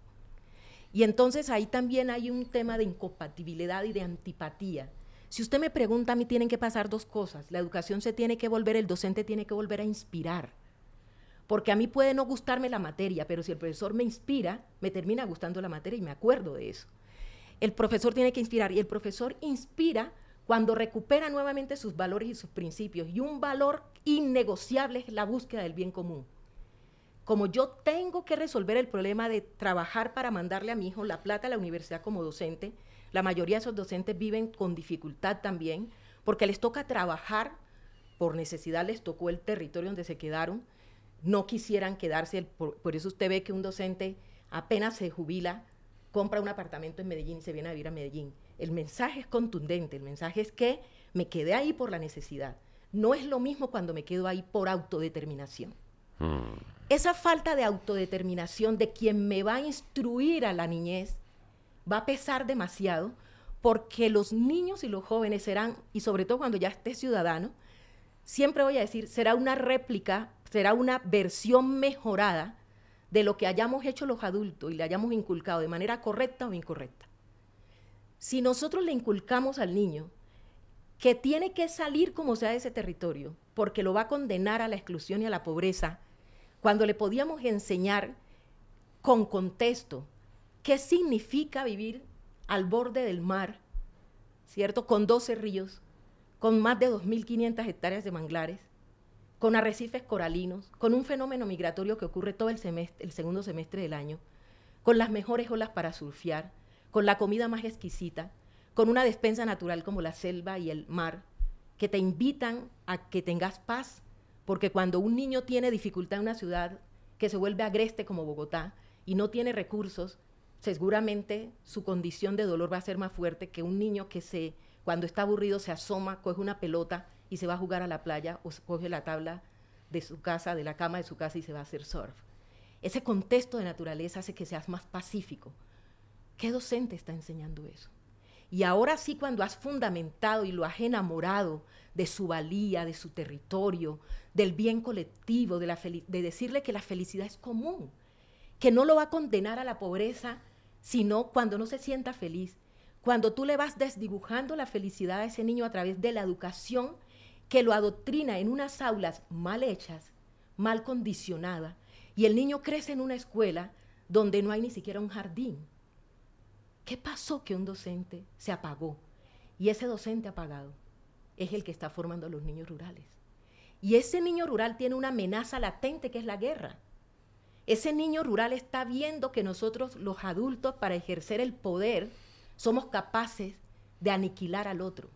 Y entonces ahí también hay un tema de incompatibilidad y de antipatía. Si usted me pregunta, a mí tienen que pasar dos cosas. La educación se tiene que volver, el docente tiene que volver a inspirar. Porque a mí puede no gustarme la materia, pero si el profesor me inspira, me termina gustando la materia y me acuerdo de eso. El profesor tiene que inspirar y el profesor inspira cuando recupera nuevamente sus valores y sus principios. Y un valor innegociable es la búsqueda del bien común. Como yo tengo que resolver el problema de trabajar para mandarle a mi hijo la plata a la universidad como docente, la mayoría de esos docentes viven con dificultad también, porque les toca trabajar, por necesidad les tocó el territorio donde se quedaron, no quisieran quedarse, por, eso usted ve que un docente apenas se jubila, compra un apartamento en Medellín y se viene a vivir a Medellín el mensaje es contundente, el mensaje es que me quedé ahí por la necesidad. No es lo mismo cuando me quedo ahí por autodeterminación. Hmm. Esa falta de autodeterminación de quien me va a instruir a la niñez va a pesar demasiado porque los niños y los jóvenes serán, y sobre todo cuando ya esté ciudadano, siempre voy a decir, será una réplica, será una versión mejorada de lo que hayamos hecho los adultos y le hayamos inculcado de manera correcta o incorrecta. Si nosotros le inculcamos al niño que tiene que salir como sea de ese territorio, porque lo va a condenar a la exclusión y a la pobreza, cuando le podíamos enseñar con contexto qué significa vivir al borde del mar, ¿cierto? Con 12 ríos, con más de 2.500 hectáreas de manglares, con arrecifes coralinos, con un fenómeno migratorio que ocurre todo el, el segundo semestre del año, con las mejores olas para surfear, con la comida más exquisita, con una despensa natural como la selva y el mar, que te invitan a que tengas paz, porque cuando un niño tiene dificultad en una ciudad que se vuelve agreste como Bogotá y no tiene recursos, seguramente su condición de dolor va a ser más fuerte que un niño que se, cuando está aburrido se asoma, coge una pelota y se va a jugar a la playa o coge la tabla de su casa, de la cama de su casa y se va a hacer surf. Ese contexto de naturaleza hace que seas más pacífico. ¿Qué docente está enseñando eso? Y ahora sí, cuando has fundamentado y lo has enamorado de su valía, de su territorio, del bien colectivo, de, la de decirle que la felicidad es común, que no lo va a condenar a la pobreza, sino cuando no se sienta feliz, cuando tú le vas desdibujando la felicidad a ese niño a través de la educación que lo adoctrina en unas aulas mal hechas, mal condicionadas, y el niño crece en una escuela donde no hay ni siquiera un jardín. ¿Qué pasó que un docente se apagó? Y ese docente apagado es el que está formando a los niños rurales. Y ese niño rural tiene una amenaza latente que es la guerra. Ese niño rural está viendo que nosotros los adultos para ejercer el poder somos capaces de aniquilar al otro.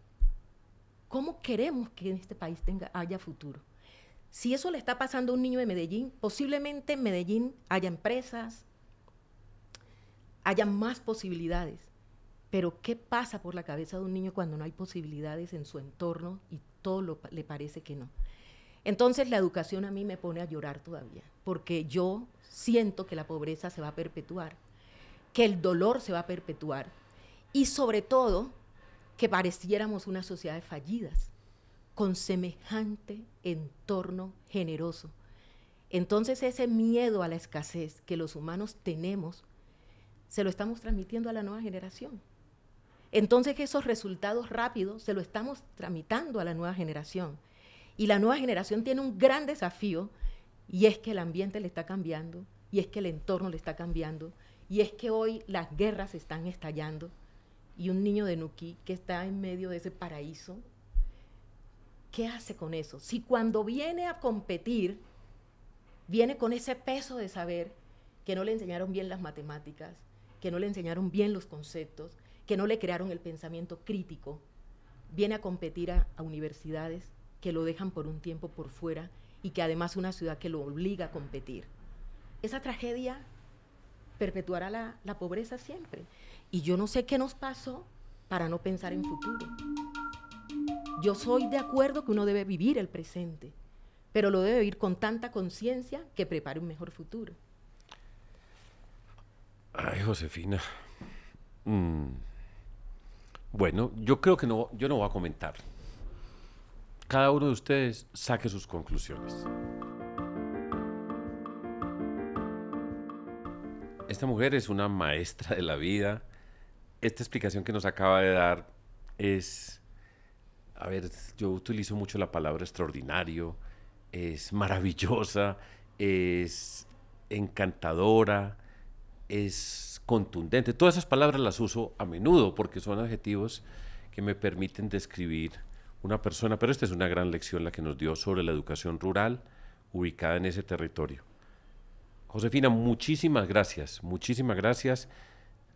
¿Cómo queremos que en este país tenga, haya futuro? Si eso le está pasando a un niño de Medellín, posiblemente en Medellín haya empresas, haya más posibilidades. Pero ¿qué pasa por la cabeza de un niño cuando no hay posibilidades en su entorno y todo le parece que no? Entonces la educación a mí me pone a llorar todavía, porque yo siento que la pobreza se va a perpetuar, que el dolor se va a perpetuar y sobre todo que pareciéramos una sociedad de fallidas con semejante entorno generoso. Entonces ese miedo a la escasez que los humanos tenemos, se lo estamos transmitiendo a la nueva generación. Entonces esos resultados rápidos se lo estamos tramitando a la nueva generación. Y la nueva generación tiene un gran desafío y es que el ambiente le está cambiando, y es que el entorno le está cambiando, y es que hoy las guerras están estallando. Y un niño de Nuquí que está en medio de ese paraíso, ¿qué hace con eso? Si cuando viene a competir, viene con ese peso de saber que no le enseñaron bien las matemáticas, que no le enseñaron bien los conceptos, que no le crearon el pensamiento crítico, viene a competir a, a universidades que lo dejan por un tiempo por fuera y que además una ciudad que lo obliga a competir. Esa tragedia perpetuará la, la pobreza siempre. Y yo no sé qué nos pasó para no pensar en futuro. Yo soy de acuerdo que uno debe vivir el presente, pero lo debe vivir con tanta conciencia que prepare un mejor futuro. Ay, Josefina. Mm. Bueno, yo creo que no, yo no voy a comentar cada uno de ustedes saque sus conclusiones. Esta mujer es una maestra de la vida. Esta explicación que nos acaba de dar es, a ver, yo utilizo mucho la palabra extraordinario, es maravillosa, es encantadora, es contundente. Todas esas palabras las uso a menudo porque son adjetivos que me permiten describir una persona, pero esta es una gran lección la que nos dio sobre la educación rural ubicada en ese territorio. Josefina, muchísimas gracias, muchísimas gracias.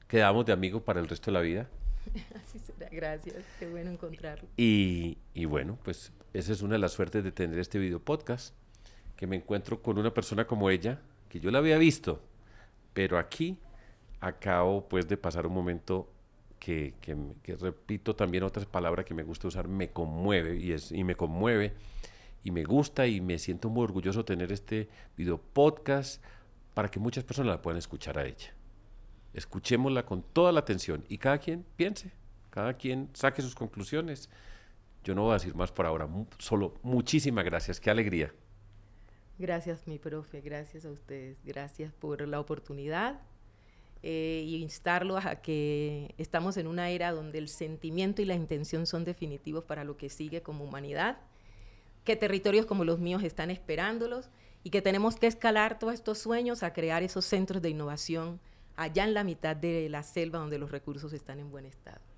Quedamos de amigos para el resto de la vida. Así será, gracias, qué bueno encontrarlo. Y, y bueno, pues esa es una de las suertes de tener este video podcast, que me encuentro con una persona como ella, que yo la había visto, pero aquí acabo pues de pasar un momento que, repito también otras palabras que me gusta usar, me conmueve y, es, y me conmueve y me gusta y me siento muy orgulloso tener este video podcast para que muchas personas la puedan escuchar a ella. Escuchémosla con toda la atención y cada quien piense, cada quien saque sus conclusiones. Yo no voy a decir más por ahora, solo muchísimas gracias, qué alegría. Gracias, mi profe, gracias a ustedes, gracias por la oportunidad eh, y instarlos a que estamos en una era donde el sentimiento y la intención son definitivos para lo que sigue como humanidad, que territorios como los míos están esperándolos y que tenemos que escalar todos estos sueños a crear esos centros de innovación allá en la mitad de la selva donde los recursos están en buen estado.